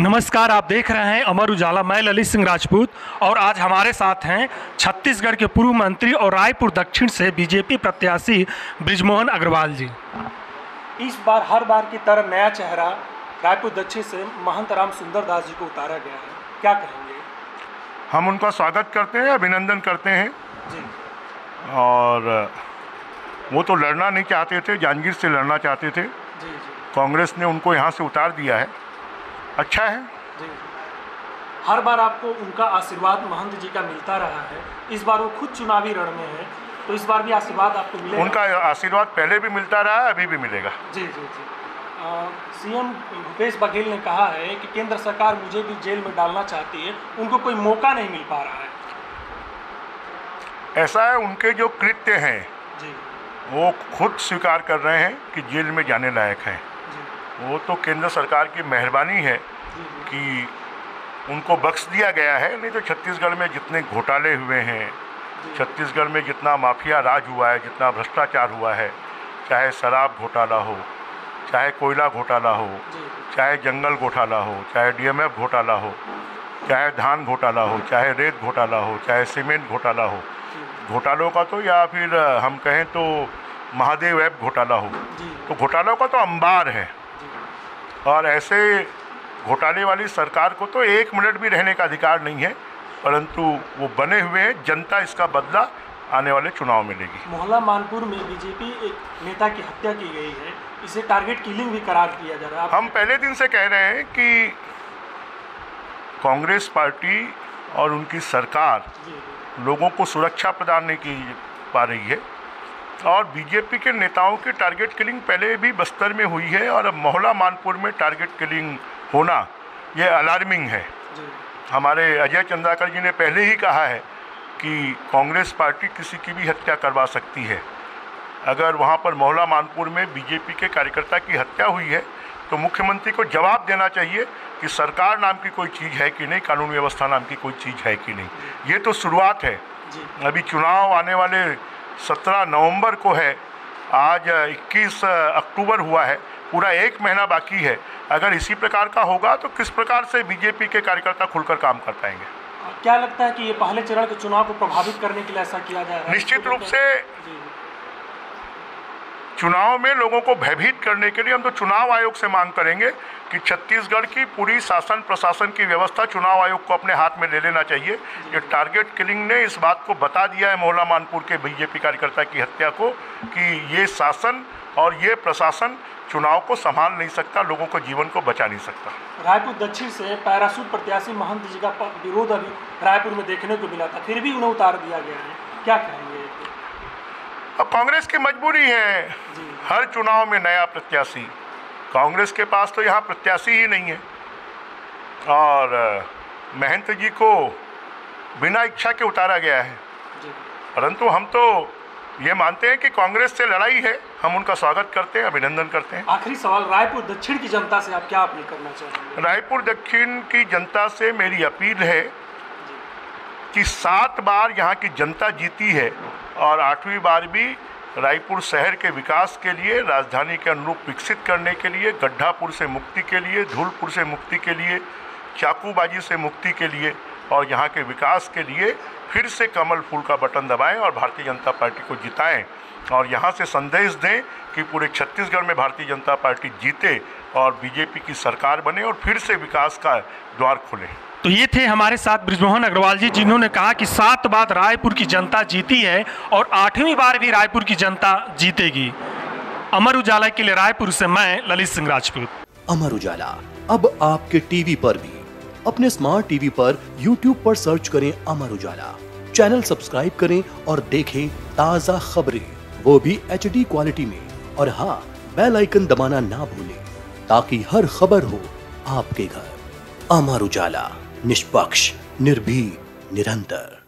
नमस्कार आप देख रहे हैं अमर उजाला। मैं ललित सिंह राजपूत और आज हमारे साथ हैं छत्तीसगढ़ के पूर्व मंत्री और रायपुर दक्षिण से बीजेपी प्रत्याशी ब्रिजमोहन अग्रवाल जी। इस बार हर बार की तरह नया चेहरा रायपुर दक्षिण से महंत राम सुंदर दास जी को उतारा गया है। क्या कहेंगे? हम उनका स्वागत करते हैं अभिनंदन करते हैं। जी। और वो तो लड़ना नहीं चाहते थे जांजगीर से लड़ना चाहते थे। जी जी। कांग्रेस ने उनको यहाँ से उतार दिया है। अच्छा है? जी। हर बार आपको उनका आशीर्वाद महंत जी का मिलता रहा है। इस बार वो खुद चुनावी रण में है तो इस बार भी आशीर्वाद आपको मिलेगा। उनका आशीर्वाद पहले भी मिलता रहा है अभी भी मिलेगा। जी जी जी। सीएम भूपेश बघेल ने कहा है कि केंद्र सरकार मुझे भी जेल में डालना चाहती है उनको कोई मौका नहीं मिल पा रहा है। ऐसा है उनके जो कृत्य हैं जी। वो खुद स्वीकार कर रहे हैं कि जेल में जाने लायक हैं। वो तो केंद्र सरकार की मेहरबानी है कि उनको बख्श दिया गया है, नहीं तो छत्तीसगढ़ में जितने घोटाले हुए हैं, छत्तीसगढ़ में जितना माफिया राज हुआ है, जितना भ्रष्टाचार हुआ है, चाहे शराब घोटाला हो, चाहे कोयला घोटाला हो, चाहे जंगल घोटाला हो, चाहे डीएमएफ घोटाला हो, चाहे धान घोटाला हो, चाहे रेत घोटाला हो, चाहे सीमेंट घोटाला हो, घोटालों का तो या फिर हम कहें तो महादेव ऐप घोटाला हो तो घोटालों का तो अंबार है। और ऐसे घोटाले वाली सरकार को तो एक मिनट भी रहने का अधिकार नहीं है परंतु वो बने हुए हैं जनता इसका बदला आने वाले चुनाव में लेगी। मोहल्ला मानपुर में बीजेपी एक नेता की हत्या की गई है इसे टारगेट किलिंग भी करार दिया जा रहा है। हम पहले दिन से कह रहे हैं कि कांग्रेस पार्टी और उनकी सरकार लोगों को सुरक्षा प्रदान नहीं की पा रही है। और बीजेपी के नेताओं की टारगेट किलिंग पहले भी बस्तर में हुई है और अब मोहला मानपुर में टारगेट किलिंग होना ये अलार्मिंग है। हमारे अजय चंद्राकर जी ने पहले ही कहा है कि कांग्रेस पार्टी किसी की भी हत्या करवा सकती है। अगर वहाँ पर मोहला मानपुर में बीजेपी के कार्यकर्ता की हत्या हुई है तो मुख्यमंत्री को जवाब देना चाहिए कि सरकार नाम की कोई चीज़ है कि नहीं कानून व्यवस्था नाम की कोई चीज़ है कि नहीं। ये तो शुरुआत है। अभी चुनाव आने वाले 17 नवंबर को है। आज 21 अक्टूबर हुआ है। पूरा एक महीना बाकी है। अगर इसी प्रकार का होगा तो किस प्रकार से बीजेपी के कार्यकर्ता खुलकर काम कर पाएँगे? क्या लगता है कि ये पहले चरण के चुनाव को प्रभावित करने के लिए ऐसा किया जाए निश्चित रूप से चुनाव में लोगों को भयभीत करने के लिए हम तो चुनाव आयोग से मांग करेंगे कि छत्तीसगढ़ की पूरी शासन प्रशासन की व्यवस्था चुनाव आयोग को अपने हाथ में ले लेना चाहिए। ये टारगेट किलिंग ने इस बात को बता दिया है मोहला मानपुर के बीजेपी कार्यकर्ता की हत्या को कि ये शासन और ये प्रशासन चुनाव को संभाल नहीं सकता, लोगों को जीवन को बचा नहीं सकता। रायपुर दक्षिण से पैरासूट प्रत्याशी महंत जी का विरोध अभी रायपुर में देखने को मिला था, फिर भी उन्हें उतार दिया गया है। क्या कहेंगे? अब कांग्रेस की मजबूरी है। हर चुनाव में नया प्रत्याशी। कांग्रेस के पास तो यहाँ प्रत्याशी ही नहीं है। और महंत जी को बिना इच्छा के उतारा गया है। परंतु हम तो ये मानते हैं कि कांग्रेस से लड़ाई है। हम उनका स्वागत करते हैं अभिनंदन करते हैं। आखिरी सवाल रायपुर दक्षिण की जनता से आप क्या अपील करना चाहेंगे? रायपुर दक्षिण की जनता से मेरी अपील है कि सात बार यहाँ की जनता जीती है। और आठवीं बार भी रायपुर शहर के विकास के लिए, राजधानी के अनुरूप विकसित करने के लिए, गड्ढापुर से मुक्ति के लिए, धूलपुर से मुक्ति के लिए, चाकूबाजी से मुक्ति के लिए और यहाँ के विकास के लिए फिर से कमल फूल का बटन दबाएँ और भारतीय जनता पार्टी को जिताएँ। और यहाँ से संदेश दें कि पूरे छत्तीसगढ़ में भारतीय जनता पार्टी जीते और बीजेपी की सरकार बने और फिर से विकास का द्वार खुले। तो ये थे हमारे साथ ब्रिजमोहन अग्रवाल जी, जिन्होंने कहा कि सात बार रायपुर की जनता जीती है और आठवीं बार भी रायपुर की जनता जीतेगी। अमर उजाला के लिए रायपुर से मैं ललित सिंह राजपूत। अमर उजाला, अब आपके टीवी पर भी। अपने स्मार्ट टीवी पर यूट्यूब पर सर्च करें अमर उजाला। चैनल सब्सक्राइब करें और देखें ताज़ा खबरें। वो भी HD क्वालिटी में। और हाँ बेल आइकन दबाना ना भूलें, ताकि हर खबर हो आपके घर। अमर उजाला। निष्पक्ष निर्भी निरंतर।